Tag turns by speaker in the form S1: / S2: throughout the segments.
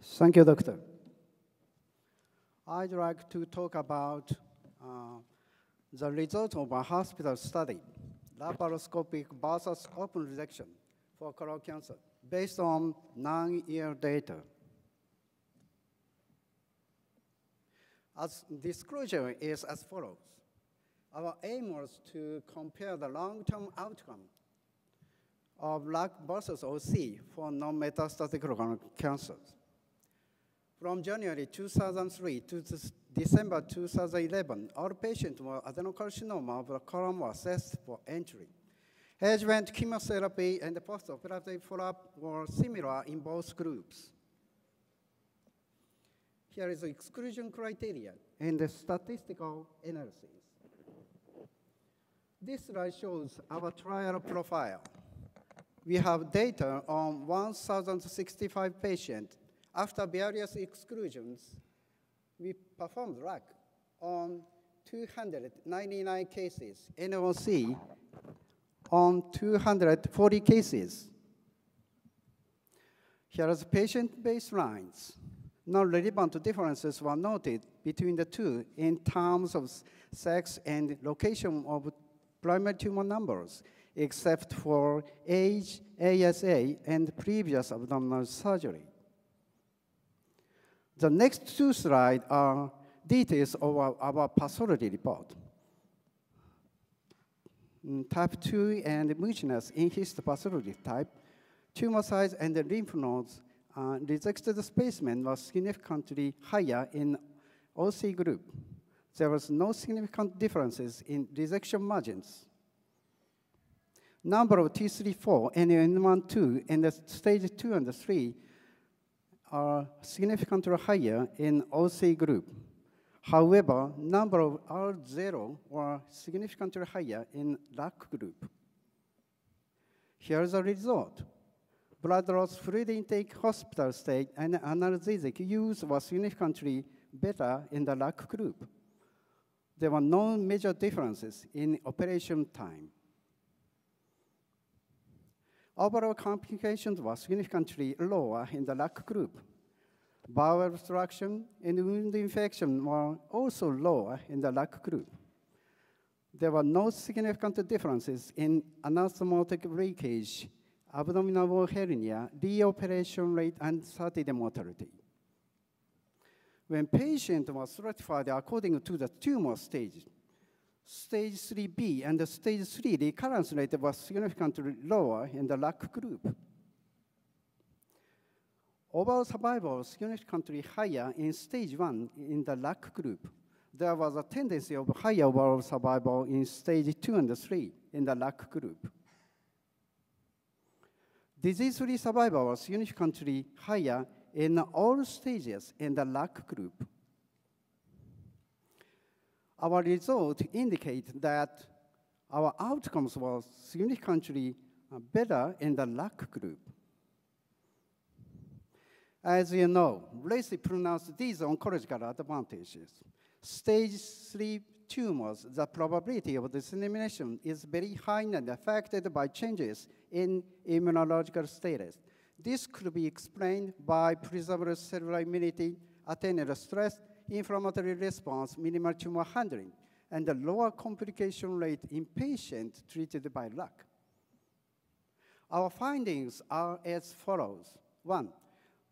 S1: Thank you, Doctor. I'd like to talk about uh, the result of a hospital study, laparoscopic versus open resection for colon cancer, based on nine-year data. As disclosure is as follows. Our aim was to compare the long-term outcome of LAC versus OC for non-metastatic colon cancers. From January 2003 to December 2011, all patients with adenocarcinoma of the colon were assessed for entry. Adjuvant chemotherapy and post-operative follow-up were similar in both groups. Here is the exclusion criteria and the statistical analysis. This slide shows our trial profile. We have data on 1,065 patients. After various exclusions, we performed LAC on 299 cases, NOC on 240 cases. Here are the patient baselines. No relevant differences were noted between the two in terms of sex and location of primary tumor numbers, except for age, ASA, and previous abdominal surgery. The next two slides are details of our, our pathology report. Mm, type 2 and mucinous in histopathology type, tumor size and the lymph nodes uh, resected specimen was significantly higher in OC group. There was no significant differences in resection margins. Number of T34 and N12 in the stage 2 and 3 are significantly higher in OC group. However, number of R0 were significantly higher in LAC group. Here's the result. Blood loss, fluid intake, hospital stay, and analgesic use was significantly better in the LAC group. There were no major differences in operation time. Overall complications were significantly lower in the LAC group. Bowel obstruction and wound infection were also lower in the LAC group. There were no significant differences in anastomotic leakage, abdominal wall hernia, reoperation rate, and 30-day mortality. When patient was stratified according to the tumor stage, stage 3B and the stage 3 recurrence rate was significantly lower in the LAC group. Overall survival was significantly higher in stage 1 in the LAC group. There was a tendency of higher overall survival in stage 2 and 3 in the LAC group. Disease-free survival was significantly higher in all stages in the LAC group. Our results indicate that our outcomes were significantly uh, better in the LAC group. As you know, race pronounced these oncological advantages. Stage 3 tumors, the probability of dissemination is very high and affected by changes in immunological status. This could be explained by preserved cellular immunity, attenuated stress, inflammatory response, minimal tumor handling, and the lower complication rate in patients treated by LAC. Our findings are as follows. One,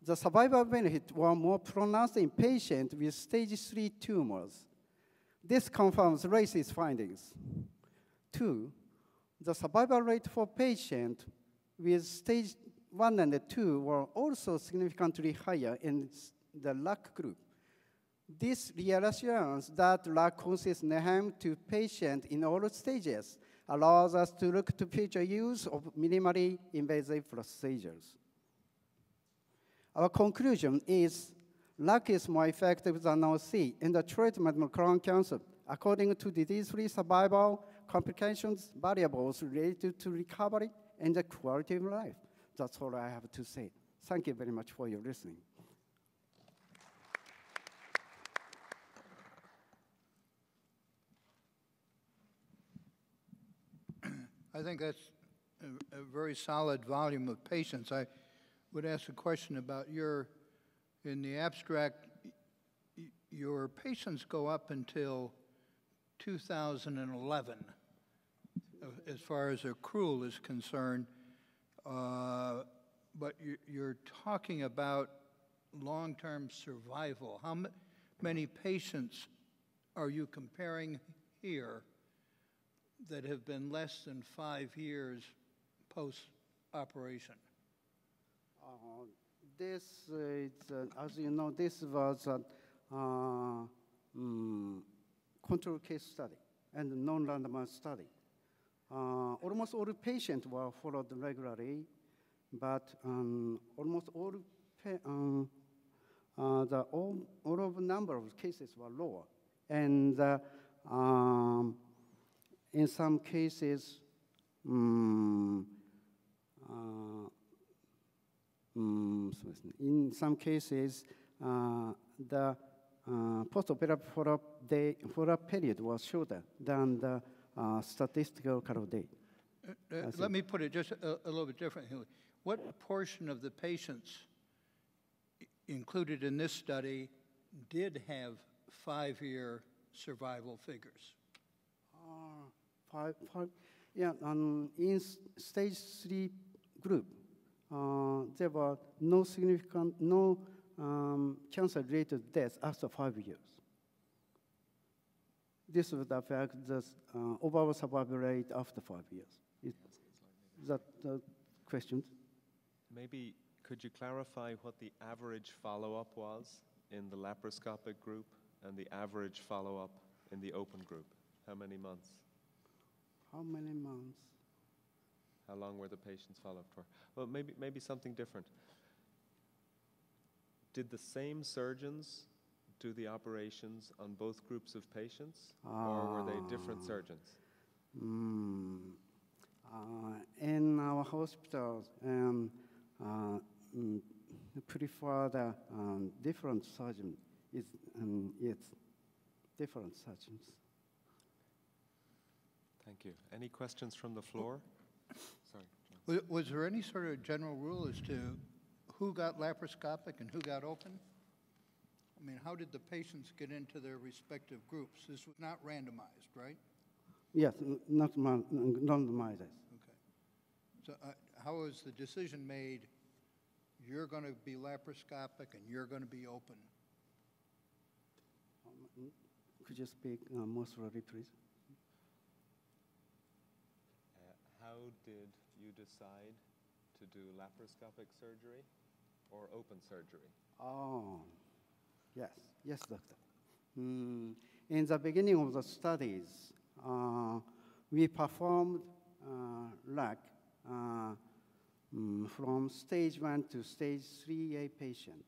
S1: the survival benefit were more pronounced in patients with stage 3 tumors. This confirms RACE's findings. Two, the survival rate for patients with stage 1 and 2 were also significantly higher in the LAC group. This reassurance that causes NEHAM to patients in all stages allows us to look to future use of minimally invasive procedures. Our conclusion is LAC is more effective than OC in the treatment of colon cancer according to disease-free survival, complications, variables related to recovery, and the quality of life. That's all I have to say. Thank you very much for your listening.
S2: I think that's a, a, very solid volume of patients. I would ask a question about your in the abstract, your patients go up until 2011, uh, as far as accrual is concerned. Uh, But you- you're talking about long-term survival. How ma- many patients are you comparing here that have been less than five years post-operation?
S1: Uh, This, uh, is, uh, as you know, this was a uh, mm, control case study and non-randomized study. Uh, Almost all patients were followed regularly, but um, almost all, um, uh, the all, all of number of cases were lower. And um, in some cases, um, uh, um, in some cases, uh, the uh, post-operative follow-up follow period was shorter than the uh, statistical cutoff date.
S2: Uh, uh, let me put it just a, a little bit differently. What portion of the patients included in this study did have five-year survival figures?
S1: Uh, five, five, yeah, um, in stage three group, uh, there were no significant, no um, cancer-related deaths after five years. This would affect the uh, overall survival rate after five years. Is that the question?
S3: Maybe could you clarify what the average follow-up was in the laparoscopic group and the average follow-up in the open group? How many months?
S1: How many months?
S3: How long were the patients followed for? Well, maybe, maybe something different. Did the same surgeons do the operations on both groups of patients, or were they different
S1: Ah.
S3: surgeons?
S1: Mm, uh, in our hospitals, um, uh, mm, prefer the um, different surgeon. It's, um, it's different surgeons.
S3: Thank you. Any questions from the floor? Sorry.
S2: Was- Was there any sort of general rule as to who got laparoscopic and who got open? I mean, how did the patients get into their respective groups? This was not randomized, right?
S1: Yes, not randomized.
S2: Okay. So uh, how was the decision made, you're going to be laparoscopic and you're going to be open?
S1: Could you speak uh, more slowly, please?
S3: Uh, how did you decide to do laparoscopic surgery or open surgery?
S1: Oh, yes, yes, doctor. Mm, in the beginning of the studies, uh, we performed uh, LAC uh, mm, from stage one to stage 3A patient.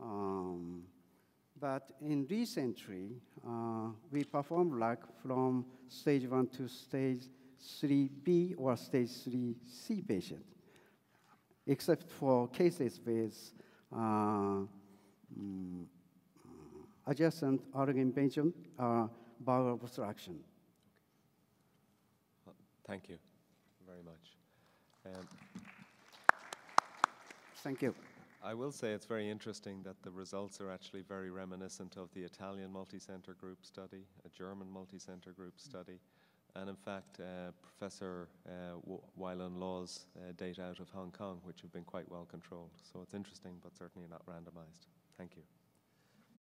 S1: Um, but in recently, uh, we performed LAC from stage one to stage 3B or stage 3C patient except for cases with uh, mm, adjacent organ invasion or bowel obstruction.
S3: Uh, Thank you very much. Um,
S1: Thank you.
S3: I will say it's very interesting that the results are actually very reminiscent of the Italian multi-center group study, a German multi-center group study, and in fact, uh, Professor uh, W- Law's uh, data out of Hong Kong, which have been quite well controlled. So it's interesting, but certainly not randomized. Thank you.